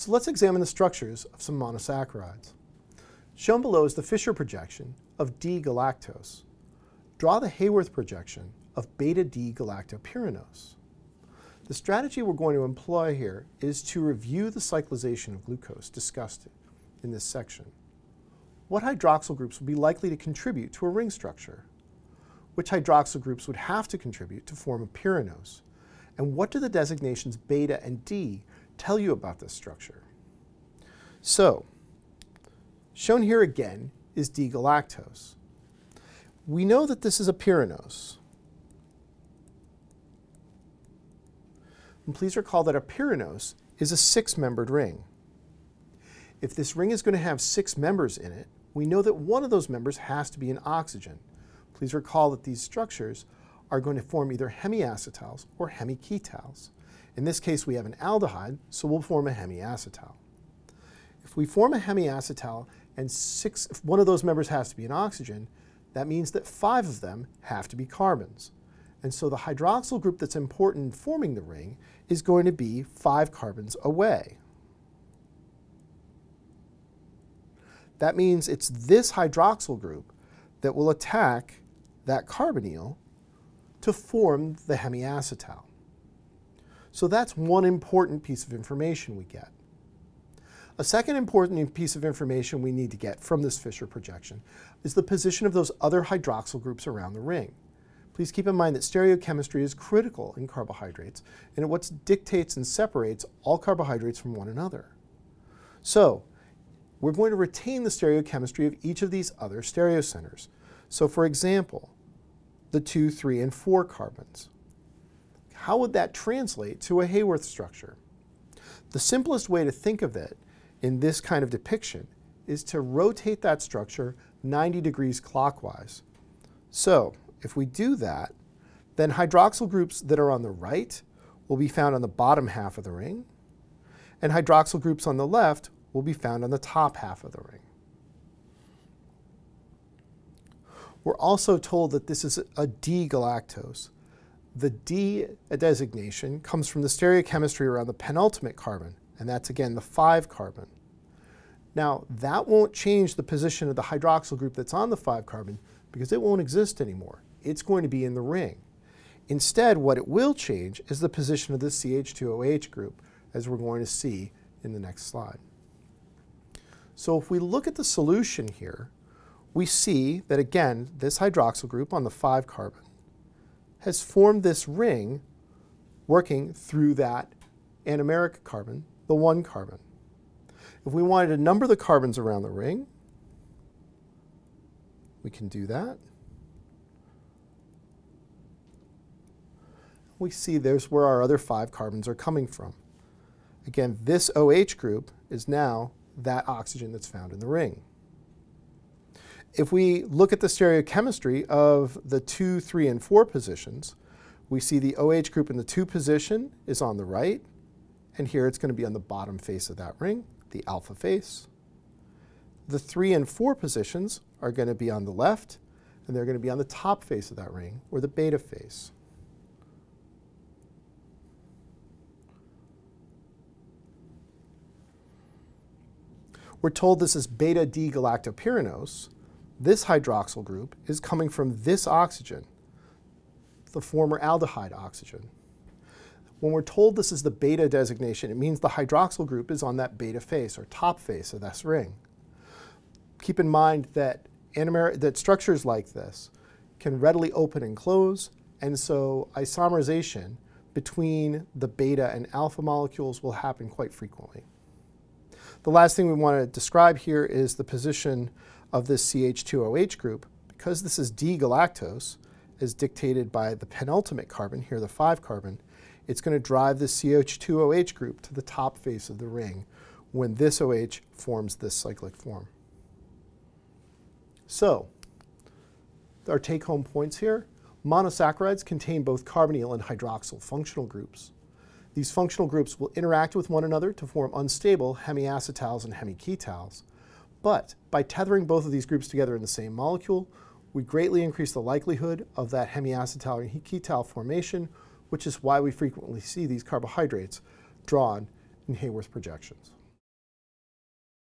So let's examine the structures of some monosaccharides. Shown below is the Fischer projection of D-galactose. Draw the Haworth projection of beta-D-galactopyranose. The strategy we're going to employ here is to review the cyclization of glucose discussed in this section. What hydroxyl groups would be likely to contribute to a ring structure? Which hydroxyl groups would have to contribute to form a pyranose? And what do the designations beta and D tell you about this structure? So, shown here again is D-galactose. We know that this is a pyranose. And please recall that a pyranose is a six-membered ring. If this ring is going to have six members in it, we know that one of those members has to be an oxygen. Please recall that these structures are going to form either hemiacetals or hemiketals. In this case, we have an aldehyde, so we'll form a hemiacetal. If we form a hemiacetal and six, if one of those members has to be an oxygen, that means that five of them have to be carbons. And so the hydroxyl group that's important in forming the ring is going to be five carbons away. That means it's this hydroxyl group that will attack that carbonyl to form the hemiacetal. So that's one important piece of information we get. A second important piece of information we need to get from this Fischer projection is the position of those other hydroxyl groups around the ring. Please keep in mind that stereochemistry is critical in carbohydrates, and it what dictates and separates all carbohydrates from one another. So, we're going to retain the stereochemistry of each of these other stereocenters. So for example, the 2, 3, and 4 carbons. How would that translate to a Haworth structure? The simplest way to think of it in this kind of depiction is to rotate that structure 90 degrees clockwise. So if we do that, then hydroxyl groups that are on the right will be found on the bottom half of the ring, and hydroxyl groups on the left will be found on the top half of the ring. We're also told that this is a D-galactose. The D designation comes from the stereochemistry around the penultimate carbon, and that's again the 5 carbon. Now, that won't change the position of the hydroxyl group that's on the 5 carbon because it won't exist anymore it's going to be in the ring. Instead, what it will change is the position of the CH2OH group, as we're going to see in the next slide. So if we look at the solution here, we see that again, this hydroxyl group on the 5 carbon has formed this ring working through that anomeric carbon, the 1 carbon. If we wanted to number the carbons around the ring, we can do that. we see there's where our other five carbons are coming from. Again, this OH group is now that oxygen that's found in the ring. If we look at the stereochemistry of the 2, 3, and 4 positions, we see the OH group in the 2 position is on the right, and here it's going to be on the bottom face of that ring, the alpha face. The 3 and 4 positions are going to be on the left, and they're going to be on the top face of that ring, or the beta face. We're told this is beta D-galactopyranose. This hydroxyl group is coming from this oxygen, the former aldehyde oxygen. When we're told this is the beta designation, it means the hydroxyl group is on that beta face or top face of this ring. Keep in mind that, that structures like this can readily open and close, and so isomerization between the beta and alpha molecules will happen quite frequently. The last thing we want to describe here is the position of this CH2OH group. Because this is D-galactose, as dictated by the penultimate carbon, here the 5 carbon, it's going to drive the CH2OH group to the top face of the ring when this OH forms this cyclic form. So, our take-home points here, monosaccharides contain both carbonyl and hydroxyl functional groups. These functional groups will interact with one another to form unstable hemiacetals and hemiketals. But by tethering both of these groups together in the same molecule, we greatly increase the likelihood of that hemiacetal and ketal formation, which is why we frequently see these carbohydrates drawn in Haworth projections.